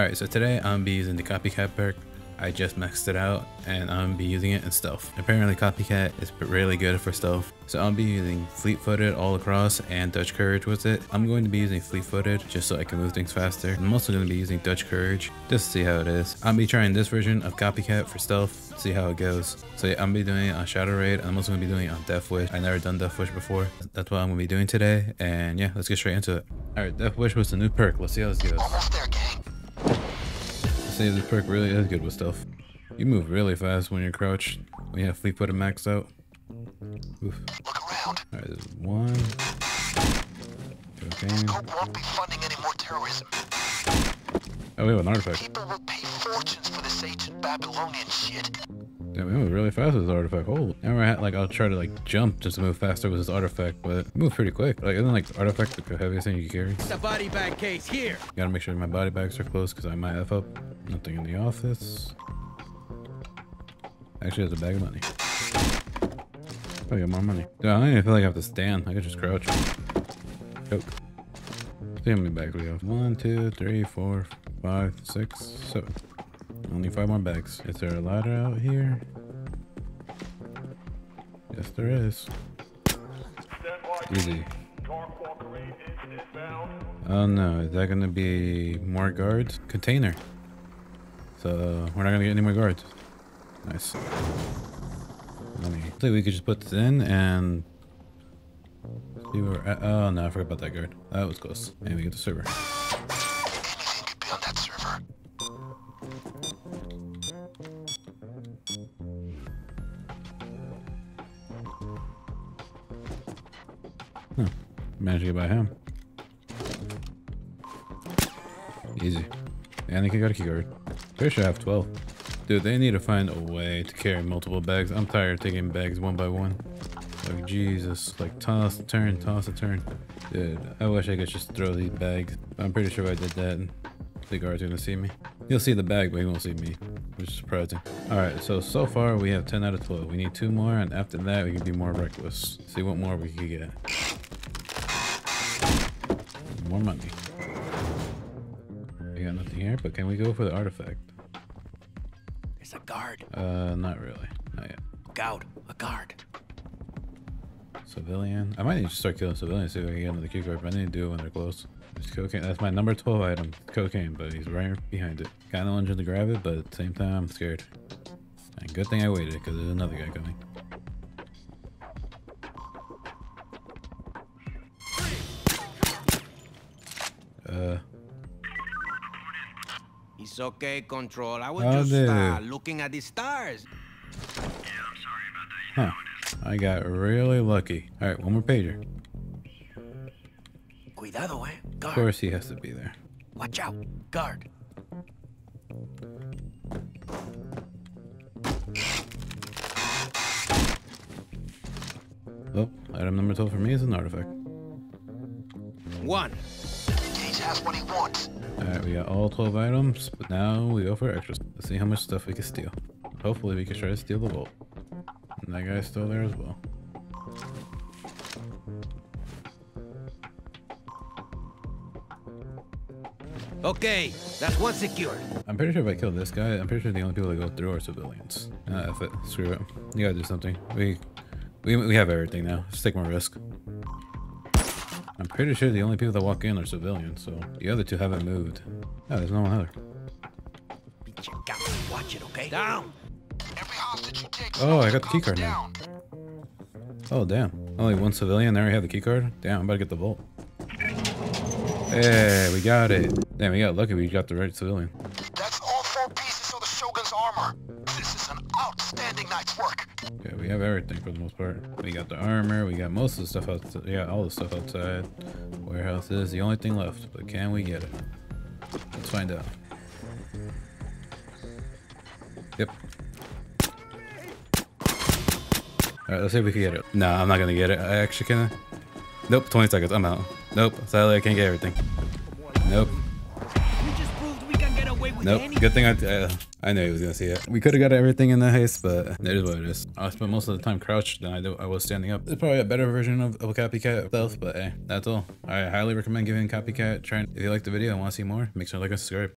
Alright, so today I'm gonna be using the Copycat perk. I just maxed it out and I'm gonna be using it in stealth. Apparently Copycat is really good for stealth. So I'll be using fleet footed all across and Dutch Courage with it. I'm going to be using fleet footed just so I can move things faster. I'm also going to be using Dutch Courage just to see how it is. I'll be trying this version of Copycat for stealth, see how it goes. So yeah, I'm gonna be doing it on Shadow Raid. I'm also gonna be doing it on Death Wish. I never done Death Wish before. That's what I'm gonna be doing today. And yeah, let's get straight into it. Alright, Death Wish was the new perk. Let's see how this goes. Almost there, gang. Let's see if this perk really is good with stealth. You move really fast when you're crouched. When you have fleet footed maxed out. Oof. Look around. Alright, there's one. Okay. Coke won't be funding any more terrorism. Oh, we have an artifact. People will pay fortunes for this ancient Babylonian shit. Damn, we move really fast with this artifact. Holy. Never had, like, I'll try to, like, jump just to move faster with this artifact, but it moves pretty quick. Like, isn't, like, artifact the heaviest thing you can carry? It's a body bag case here. Gotta make sure my body bags are close because I might F up. Nothing in the office. Actually, there's a bag of money. Oh, I got more money. Dude, I don't even feel like I have to stand. I can just crouch. Coke. See how many bags we have. One, two, three, four, five, six, seven. Only five more bags. Is there a ladder out here? Yes, there is. Easy. Oh no, is that gonna be more guards? Container. So we're not gonna get any more guards. Nice. Let me. I think we could just put this in and see where. Oh no, I forgot about that guard. That was close. And we get the server. Managed to by him. Easy. And they got a keycard. Pretty sure I have 12. Dude, they need to find a way to carry multiple bags. I'm tired of taking bags one by one. Like, Jesus. Like, toss turn, toss a turn. Dude, I wish I could just throw these bags. I'm pretty sure if I did that, the guard's are gonna see me. He'll see the bag, but he won't see me, which is surprising. Alright, so, so far we have 10 out of 12. We need two more, and after that we can be more reckless. See what more we can get. More money. We got nothing here, but can we go for the artifact? There's a guard. Uh, not really. Not yet. Look out. A guard. Civilian. I might need to start killing civilians so I can get another key card, but I need to do it when they're close. There's cocaine. That's my number 12 item. Cocaine, but he's right behind it. Got no engine to grab it, but at the same time, I'm scared. And good thing I waited, because there's another guy coming. Uh, It's okay, Control. I was Oh, just uh, looking at the stars. huh. I got really lucky. Alright, one more pager. Cuidado, eh? Guard. Of course he has to be there. Watch out. Guard. Oh, item number 12 for me is an artifact. One. Has what he wants. Alright, we got all 12 items, but now we go for extras. Let's see how much stuff we can steal. Hopefully we can try to steal the vault. And that guy's still there as well. Okay, that's one secured. I'm pretty sure if I kill this guy, I'm pretty sure the only people that go through are civilians. Uh, F it. Screw it. You gotta do something. We, we, we have everything now. Let's take more risk. I'm pretty sure the only people that walk in are civilians, so the other two haven't moved. Oh, there's no one other. Watch it, okay? Down. Every hostage you take. Oh, I got the keycard now. Oh, damn. Only one civilian. There we have the keycard. Damn, I'm about to get the vault. Hey, we got it. Damn, we got lucky we got the right civilian. Work. Okay, we have everything for the most part. We got the armor, we got most of the stuff outside. Yeah, all the stuff outside. Warehouse is the only thing left, but can we get it? Let's find out. Yep. Alright, let's see if we can get it. No, I'm not gonna get it. I actually can. Nope, 20 seconds. I'm out. Nope, sadly I can't get everything. Nope. Nope. anything. Good thing I uh, I knew he was gonna see it. We could have got everything in the heist, but it is what it is. I spent most of the time crouched than I do. I was standing up. It's probably a better version of, of a copycat stealth, but hey, that's all. I highly recommend giving copycat. Try if you like the video and want to see more, make sure to like and subscribe.